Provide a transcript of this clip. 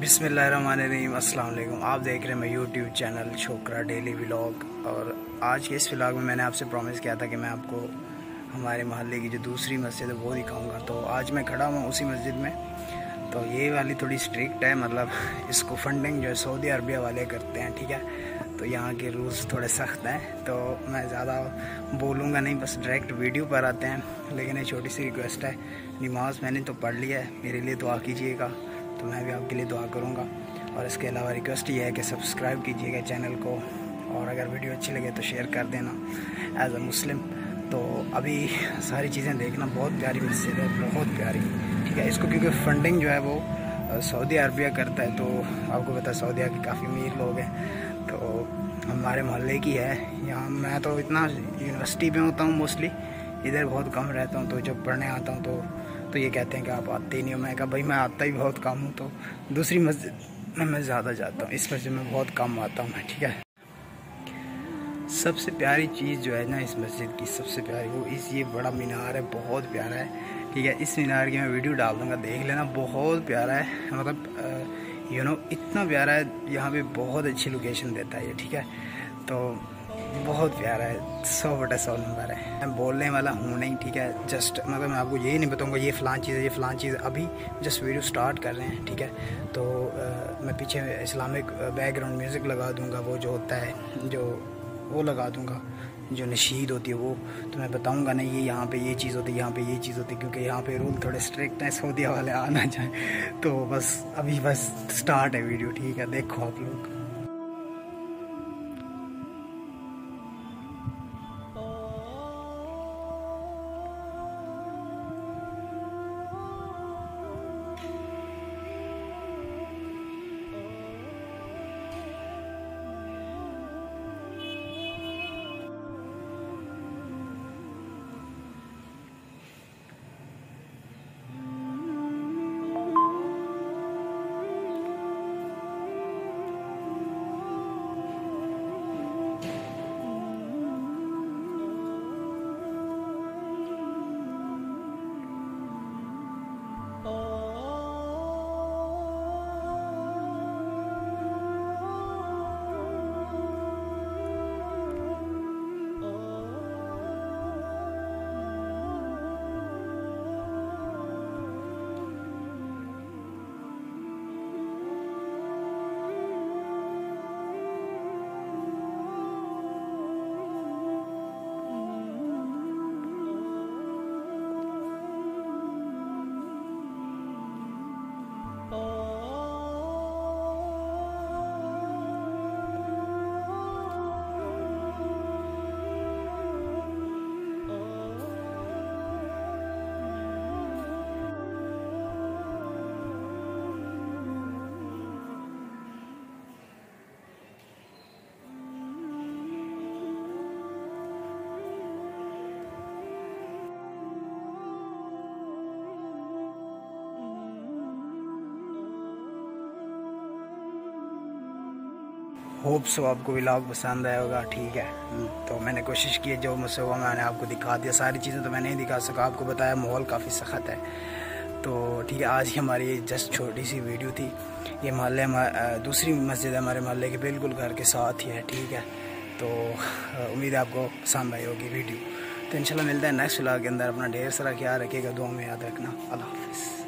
बिसमीम अस्सलाम आप देख रहे हैं मैं YouTube channel Chhokra daily vlog. और आज के इस व्लॉग में मैंने आपसे प्रॉमिस किया था कि मैं आपको हमारे मोहल्ले की जो दूसरी मस्जिद है, वो दिखाऊँगा। तो आज मैं खड़ा हूँ उसी मस्जिद में। तो ये वाली थोड़ी स्ट्रिक्ट है मतलब इसको फंडिंग जो है सऊदी अरबिया वाले करते हैं, ठीक है? तो यहाँ के रूल्स थोड़े सख्त हैं तो मैं ज़्यादा बोलूँगा नहीं, बस डायरेक्ट वीडियो पर आते हैं। लेकिन एक छोटी सी रिक्वेस्ट है, नमाज़ मैंने तो पढ़ लिया है, मेरे लिए दुआ कीजिएगा। तो मैं भी आपके लिए दुआ करूँगा। और इसके अलावा रिक्वेस्ट ये है कि सब्सक्राइब कीजिएगा चैनल को, और अगर वीडियो अच्छी लगे तो शेयर कर देना एज अ मुस्लिम तो अभी सारी चीज़ें देखना, बहुत प्यारी मस्जिद है, बहुत प्यारी। ठीक है, इसको क्योंकि फंडिंग जो है वो सऊदी अरबिया करता है तो आपको पता है सऊदी के काफ़ी अमीर लोग हैं। तो हमारे मोहल्ले की है। यहाँ मैं तो इतना यूनिवर्सिटी में होता हूँ मोस्टली इधर बहुत कम रहता हूँ तो जब पढ़ने आता हूँ तो तो ये कहते हैं कि आप आते ही नहीं हो। मैं कहा, भाई, मैं आता ही बहुत कम हूँ तो दूसरी मस्जिद में मैं ज़्यादा जाता हूँ। इस मस्जिद में बहुत कम आता हूँ मैं, ठीक है? सबसे प्यारी चीज़ जो है ना इस मस्जिद की, सबसे प्यारी, वो इस, ये बड़ा मीनार है, बहुत प्यारा है, ठीक है? इस मीनार की मैं वीडियो डाल दूँगा, देख लेना, बहुत प्यारा है। मतलब यू नो इतना प्यारा है, यहाँ पे बहुत अच्छी लोकेशन देता है ये, ठीक है? तो बहुत प्यारा है सौ बटा सौ नंबर है। मैं बोलने वाला हूँ नहीं ठीक है? जस्ट मतलब मैं आपको यही नहीं बताऊँगा ये फ़लान चीज़ है ये फ़लान चीज़ अभी जस्ट वीडियो स्टार्ट कर रहे हैं ठीक है? तो आ, मैं पीछे इस्लामिक बैकग्राउंड म्यूज़िक लगा दूँगा वो जो होता है जो वो लगा दूँगा। जो नशीद होती है वो तो मैं बताऊँगा नहीं ये यहाँ पे ये चीज़ होती है यहाँ पे ये चीज़ होती है क्योंकि यहाँ पे रूल थोड़े स्ट्रिक्ट हैं सऊदिया वाले आना चाहें तो बस अभी बस स्टार्ट है वीडियो ठीक है? देखो आप लोग। होप सो आपको व्लॉग पसंद आया होगा, ठीक है। तो मैंने कोशिश की, जो मुझसे हुआ मैंने आपको दिखा दिया, सारी चीज़ें तो मैं नहीं दिखा सका। आपको बताया माहौल काफ़ी सख्त है। तो ठीक है, आज ही हमारी जस्ट छोटी सी वीडियो थी। ये मोहल्ले दूसरी मस्जिद है हमारे मोहल्ले के, बिल्कुल घर के साथ ही है, ठीक है। तो उम्मीद है आपको पसंद आई होगी वीडियो तो इंशाल्लाह मिलता है नेक्स्ट व्लॉग के अंदर। अपना ढेर सारा ख्याल रखिएगा दुआ में याद रखना। अल्लाह हाफिज़।